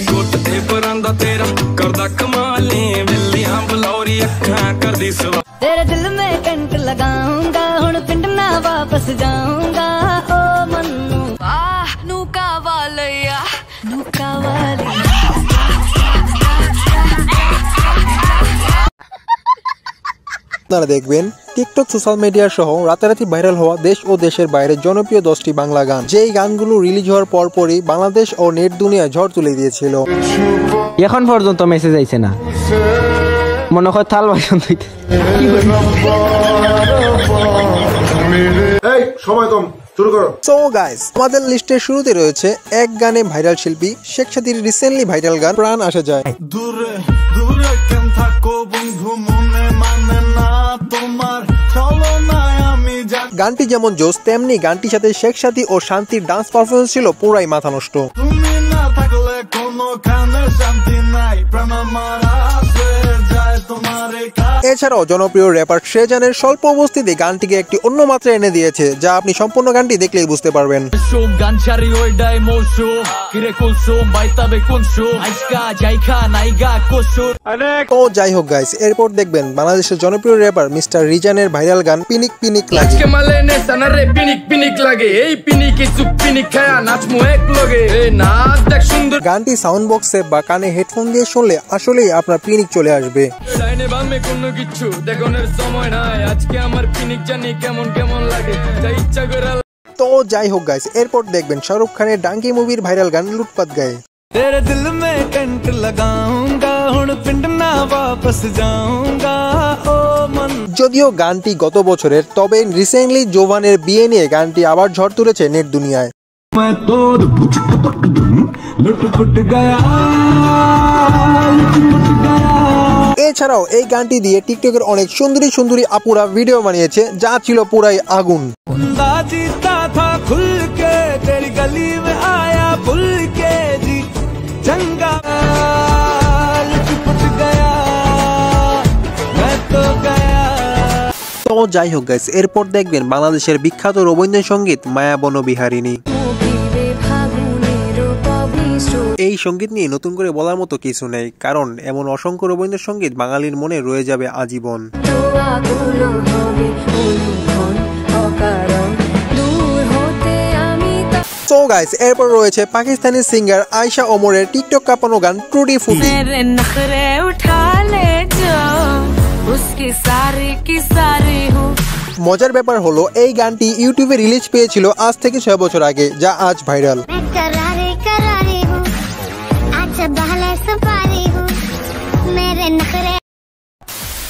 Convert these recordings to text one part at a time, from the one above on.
ਗੁੱਟ ਤੇ ਪਰਾਂਦਾ ਤੇ আপনারা দেখবেন টিকটক সোশ্যাল মিডিয়া সহ রাতারাতি ভাইরাল হওয়া দেশ ও দেশের বাইরে জনপ্রিয় দশটি বাংলা গান। যেই গানগুলো রিলিজ হওয়ার পরপরই বাংলাদেশ ও নেট দুনিয়ায় ঝড় তুলে দিয়েছিল। এখন পর্যন্ত মেসেজ আইছে না। মনে হয় থাল বাসন ধুইতে। এই সময় কম শুরু করো। সো গাইস আমাদের লিস্টের শুরুতে রয়েছে এক গানে ভাইরাল শিল্পী শেখ সাদির রিসেন্টলি ভাইরাল গান প্রাণ আসা যায়। দূরে দূরে কেন থাকো বন্ধু মনে গানটি যেমন জোস তেমনি গানটির সাথে শেখ সাথী ও শান্তির ডান্স পারফরমেন্স ছিল পুরাই মাথা নষ্ট শান্তি নাই, প্রাণ যায় তোমার এছাড়াও জনপ্রিয় র্যাপার শ্রেজানের স্বল্প উপস্থিতি গানটিকে একটি অন্য মাত্রা এনে দিয়েছে যা আপনি সম্পূর্ণ গানটি দেখলেই বুঝতে পারবেন। তো যাই হোক গাইস এরপর দেখবেন বাংলাদেশের জনপ্রিয় র্যাপার মিস্টার রিজানের ভাইরাল গান পিনিক পিনিক লাগে। আজকে মালে নে সানারে পিনিক পিনিক লাগে। এই পিনিকে পিনিক খায়া নাচমু এক লগে। নাচ দেখ সুন্দর। গানটি সাউন্ড বক্সে বা কানে হেডফোন দিয়ে শুনলে আসলেই আপনার পিনিক চলে আসবে। বামে কোনো কিচ্ছু দেখনের সময় নাই আজকে আমার পিনিক জানি কেমন কেমন লাগে যা ইচ্ছা করে তো যাই হোক গাইস এরপর দেখবেন শাহরুখ খানের ডাঙ্কি মুভির ভাইরাল গান লুটপাত গায়ে तेरे दिल में कंट लगाऊंगा हुन पिंड ना वापस जाऊंगा ओ मन যদিও গানটি গত বছরের তবে রিসেন্টলি জোভানের বিয়ে নিয়ে গানটি আবার ঝড় তুলেছে নেট দুনিয়ায় मैं तो लुट पुट गया लुट पुट गया এছাড়াও এই গানটি দিয়ে টিকটকের অনেক সুন্দরী সুন্দরী আপুরা ভিডিও বানিয়েছে যা ছিল পুরাই আগুন। যাই হোক গাইস এরপর দেখবেন বাংলাদেশের বিখ্যাত রবীন্দ্রসঙ্গীত মায়াবন বিহারিণী এই সংগীত নিয়ে নতুন করে বলার মতো কিছু নেই কারণ এমন অসংখ্য রবীন্দ্রসঙ্গীত বাঙালির মনে রয়ে যাবে আজীবন। গাইস এরপর রয়েছে পাকিস্তানি সিঙ্গার আয়শা ওমরের টিকটক কাঁপানো গান ট্রুডি ফুটি মজার ব্যাপার হলো এই গানটি ইউটিউবে রিলিজ পেয়েছিল আজ থেকে ছয় বছর আগে যা আজ ভাইরাল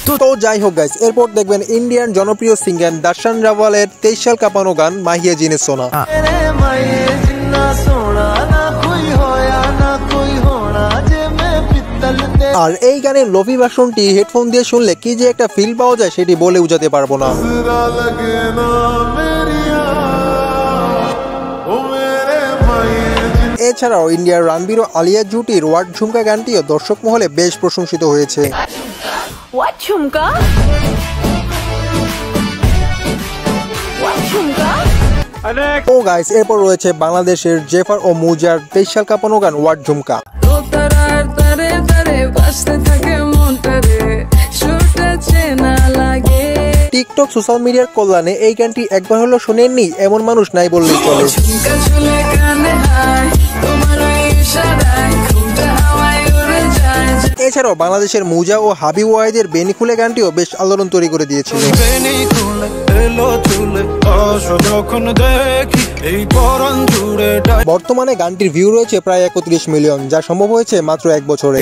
তো যাই হোক গাইস এরপর দেখবেন ইন্ডিয়ান জনপ্রিয় সিঙ্গার দর্শন রাওয়ালের তেইশ সাল কাঁপানো গান মাহিয়া জিনে সোনা। আর এই গানের লভি ভাষণটি হেডফোন দিয়ে শুনলে কি যে একটা ফিল পাওয়া যায় সেটি বলে বুঝাতে পারব না। এছাড়াও ইন্ডিয়ার রানবীর ও আলিয়া জুটির ওয়ার্ড ঝুমকা গানটিও দর্শক মহলে বেশ প্রশংসিত হয়েছে। What chumka? What chumka? O guys এরপর রয়েছে বাংলাদেশের জেফার ও মুজার তেইশ সাল কাঁপানো গান ওয়ার্ড ঝুমকা টিকটক সোশ্যাল মিডিয়ার কল্যাণে এই গানটি একবার হলো শোনেননি এমন মানুষ নাই বললেই চলে। এছাড়াও বাংলাদেশের মুজা ও হাবি ওয়াইদের বেনি খুলে গানটিও বেশ আলোড়ন তৈরি করে দিয়েছিল। বর্তমানে গানটির ভিউ রয়েছে প্রায় একত্রিশ মিলিয়ন যা সম্ভব হয়েছে মাত্র এক বছরে।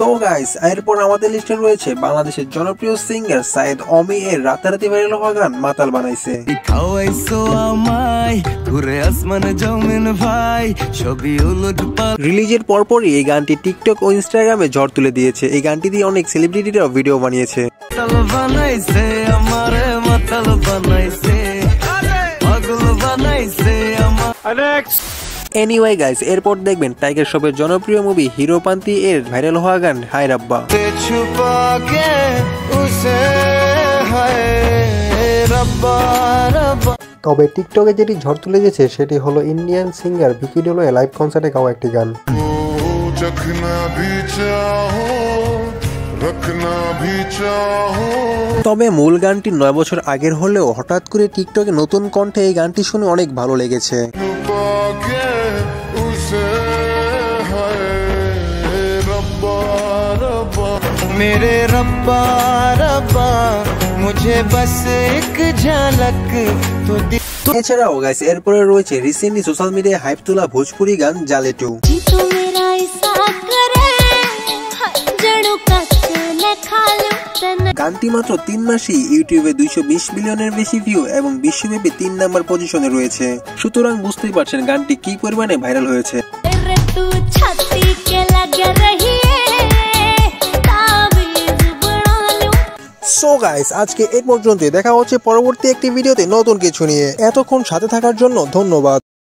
তো গাইস এরপর আমাদের লিস্টে রয়েছে বাংলাদেশের জনপ্রিয় সিঙ্গার সাইদ অমি এর রাতারাতি ভাইরাল হওয়া গান মাতাল বানাইছে। খাওয়াইছো আমায় ঘুরে আসমান জমিন ভাই ছবি উলট পাল রিলিজের পরপরই এই গানটি টিকটক ও ইনস্টাগ্রামে ঝড় তুলে দিয়েছে। এই গানটি দিয়ে অনেক সেলিব্রিটিরাও ভিডিও বানিয়েছে। বানাইছে আমারে মাতাল বানাইছে। পাগল বানাইছে আমার এনিওয়াই গাইস এরপর দেখবেন টাইগার শপের জনপ্রিয় মুভি হিরো পান্তি এর ভাইরাল হওয়া গান হায় রাব্বা। তবে টিকটকে যেটি ঝড় তুলে গেছে সেটি হলো ইন্ডিয়ান সিঙ্গার ভিকি ডোলোয় লাইভ কনসার্টে গাওয়া একটি গান। তবে মূল গানটি নয় বছর আগের হলেও হঠাৎ করে টিকটকে নতুন কণ্ঠে এই গানটি শুনে অনেক ভালো লেগেছে। मेरे रब्बा रब्बा मुझे बस एक झलक तो दि- এছাড়াও গাইস এরপরে রয়েছে রিসেন্টলি সোশ্যাল মিডিয়ায় হাইপ তোলা ভোজপুরি গান জালে টু जी तू मेरा ऐसा करे हाय जड़ों का चने खा लूं तन গানটি মাত্র তিন মাসেই ইউটিউবে দুইশো বিশ মিলিয়নের বেশি ভিউ এবং বিশ্বব্যাপী তিন নাম্বার পজিশনে রয়েছে সুতরাং বুঝতেই পারছেন গানটি কি পরিমাণে ভাইরাল হয়েছে গাইস আজকে এ পর্যন্ত দেখা হচ্ছে পরবর্তী একটি ভিডিওতে নতুন কিছু নিয়ে। এতক্ষণ সাথে থাকার জন্য ধন্যবাদ।